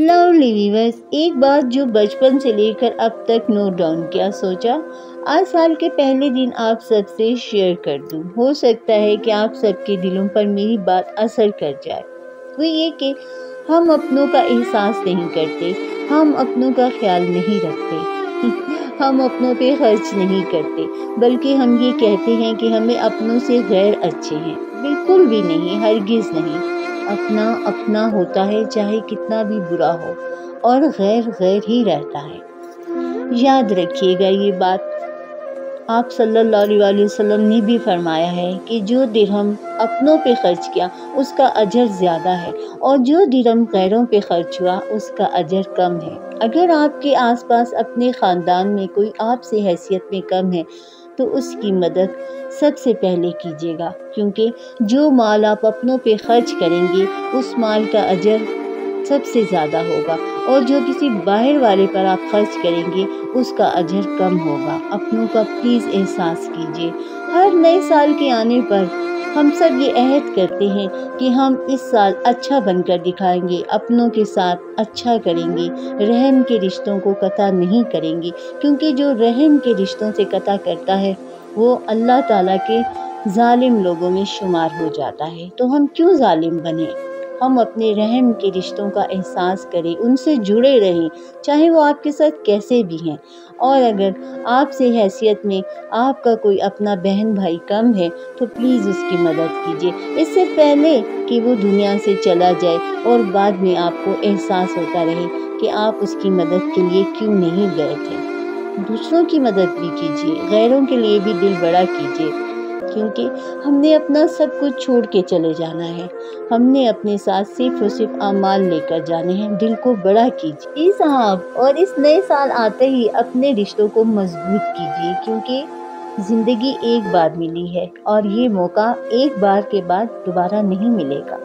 Lovely viewers एक बात जो बचपन से लेकर अब तक नोट डाउन किया सोचा? आज साल के पहले दिन आप सबसे शेयर कर दूँ। हो सकता है कि आप सबके दिलों पर मेरी बात असर कर जाए। वो ये कि हम अपनों का एहसास नहीं करते, हम अपनों का ख्याल नहीं रखते, हम अपनों पे खर्च नहीं करते, बल्कि हम ये कहते हैं कि हमें अपनों से गैर अच्छे हैं। बिल्कुल भी नहीं, हरगिज़ नहीं। अपना अपना होता है, चाहे कितना भी बुरा हो, और गैर गैर ही रहता है। याद रखिएगा ये बात। आप सल्लल्लाहु अलैहि वसल्लम ने भी फरमाया है कि जो दिरहम अपनों पे खर्च किया, उसका अजर ज़्यादा है, और जो दिरहम गैरों पे खर्च हुआ, उसका अजर कम है। अगर आपके आसपास अपने ख़ानदान में कोई आपसे हैसियत में कम है तो उसकी मदद सबसे पहले कीजिएगा, क्योंकि जो माल आप अपनों पे खर्च करेंगे, उस माल का अजर सबसे ज़्यादा होगा, और जो किसी बाहर वाले पर आप खर्च करेंगे, उसका अजर कम होगा। अपनों का प्लीज़ एहसास कीजिए। हर नए साल के आने पर हम सब ये अहद करते हैं कि हम इस साल अच्छा बनकर दिखाएँगे, अपनों के साथ अच्छा करेंगे, रहम के रिश्तों को कता नहीं करेंगे, क्योंकि जो रहम के रिश्तों से कता करता है, वो अल्लाह ताला के ज़ालिम लोगों में शुमार हो जाता है। तो हम क्यों ज़ालिम बने? हम अपने रहम के रिश्तों का एहसास करें, उनसे जुड़े रहें, चाहे वो आपके साथ कैसे भी हैं। और अगर आपसे हैसियत में आपका कोई अपना बहन भाई कम है तो प्लीज़ उसकी मदद कीजिए। इससे पहले कि वो दुनिया से चला जाए और बाद में आपको एहसास होता रहे कि आप उसकी मदद के लिए क्यों नहीं गए थे। दूसरों की मदद भी कीजिए, गैरों के लिए भी दिल बड़ा कीजिए। क्योंकि हमने अपना सब कुछ छोड़ के चले जाना है। हमने अपने साथ सिर्फ़ और सिर्फ़ अमाल लेकर जाने हैं। दिल को बड़ा कीजिए साहब और इस नए साल आते ही अपने रिश्तों को मज़बूत कीजिए क्योंकि ज़िंदगी एक बार मिली है और ये मौका एक बार के बाद दोबारा नहीं मिलेगा।